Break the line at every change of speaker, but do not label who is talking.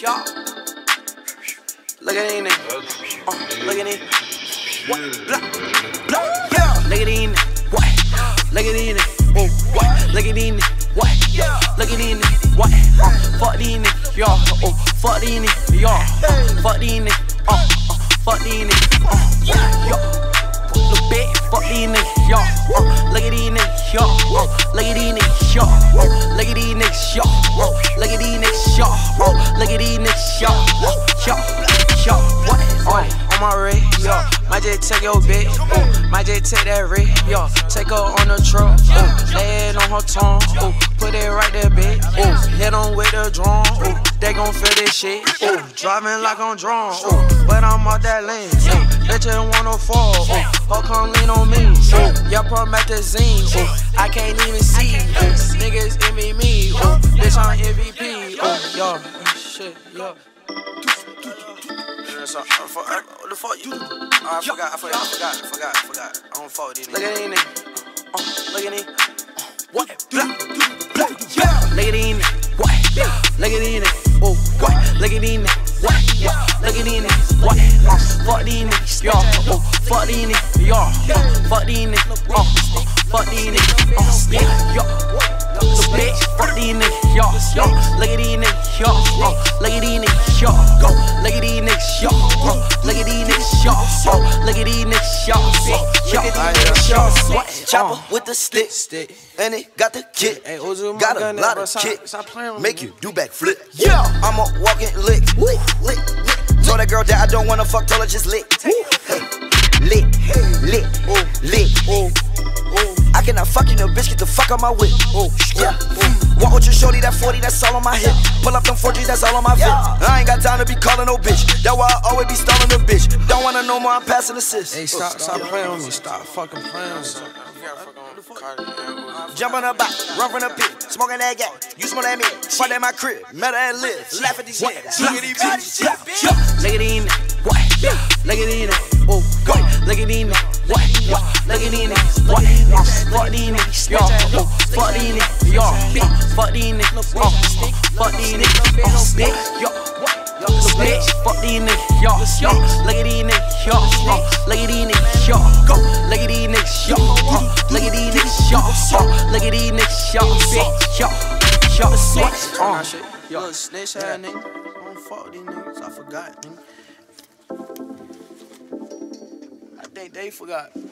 y'all. Look at niggas. Uh, look at these. What? Blah, blah, yeah. Look at these. What? Look at these. Oh, what? Look at these. What? Yeah. Look at these. What? Uh, fuck these niggas. Y'all. Oh, fuck these niggas. Y'all. Fuck these niggas. Uh, uh, fuck these niggas. Uh, yeah. Yo. Little bitch, fuck these niggas, y'all. Uh, look at these niggas, y'all. Uh, look at these niggas, y'all. Uh, look at these niggas, y'all. Rig, yo. Might just take your bitch, ooh. Might just take that rig, yo. Take her on the truck, ooh. Lay it on her tongue, ooh. Put it right there, bitch, ooh. Hit on with the drum, ooh. They gon' feel this shit, ooh. Driving like I'm drawn, ooh. But I'm out that lane, ooh. Bitch, you wanna fall, ooh. Her come lean on me, ooh. Your promethazine, ooh. I can't even see, ooh. Niggas envy me, ooh. Bitch, I'm MVP, ooh. Yo, shit, yo. So, uh, uh, what the fuck you? Oh, I forgot, I forgot, I forgot, I forgot, I forgot. I don't fuck with these niggas. Look at these niggas. Uh, look at these. What? Blah, blah, yeah. Look at these niggas. What? Look at these niggas. Oh, what? Look at these niggas. What? Look at these niggas. What? Uh, fuck these niggas. Y'all. Oh, fuck these niggas. Y'all. Fuck these niggas. Uh, fuck these niggas. Uh, yeah, y'all. Bitch, fuck these niggas, y'all. Yo, look at these niggas, y'all. Uh, look at these niggas, y'all. Go, look at these niggas, y'all. Uh, look at these niggas, y'all. Uh, look at these niggas, y'all. Look at these niggas, y'all. What?
Chopper with the stick, stick, and it got the kick.
Hey, Uzi,
got a
gun
lot
there,
of
bro.
kick.
Stop- stop playing with
Make
me,
you do back flip. Yeah, I'm a walking lick, lick, lick, lick. Told that girl that I don't wanna fuck, told her just lick. Hey, lick, lick, lick. I cannot fuck you, no bitch, get the fuck out my whip. Oh, yeah. Mm. Walk with your shorty, that 40, that's all on my hip. Pull up them 4Gs, that's all on my VIP. I ain't got time to be calling no bitch. That's why I always be stalling a bitch. Don't wanna know more, I'm passing assist.
Hey, stop, stop playing with me. Stop fucking playing with me.
Jump on the back, run from the pit, smoking that gas. You smoke that me, fight at my crib, matter and live. Laugh at these niggas, look at these bitches.
Look at these niggas, what? Look at these niggas, oh, what? Look at these niggas, what? What? Look at these niggas, what? Uh, fuck these niggas, y'all. Oh, fuck these niggas, y'all. Uh, fuck these niggas, uh, fuck these niggas, uh, bitch, y'all. Fuck these niggas, y'all. Uh, look at these niggas, y'all. Uh, look at these niggas, y'all. Go, look at these niggas, y'all. Uh, look at these niggas, y'all. Uh, look at these niggas, y'all. Bitch, y'all. Y'all, bitch. Uh,
Yo, little snitch ass nigga. I don't fuck with these niggas. I forgot, nigga. Think they forgot.